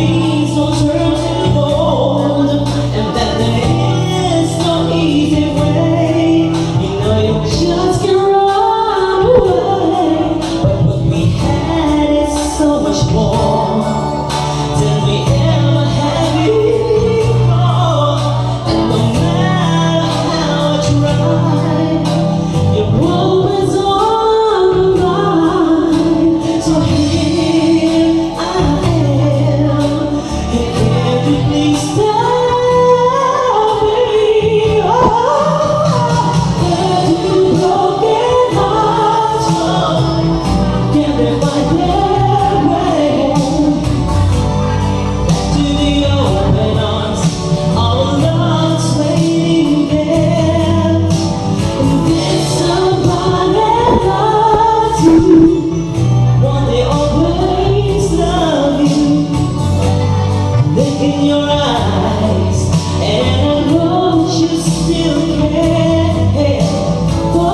me.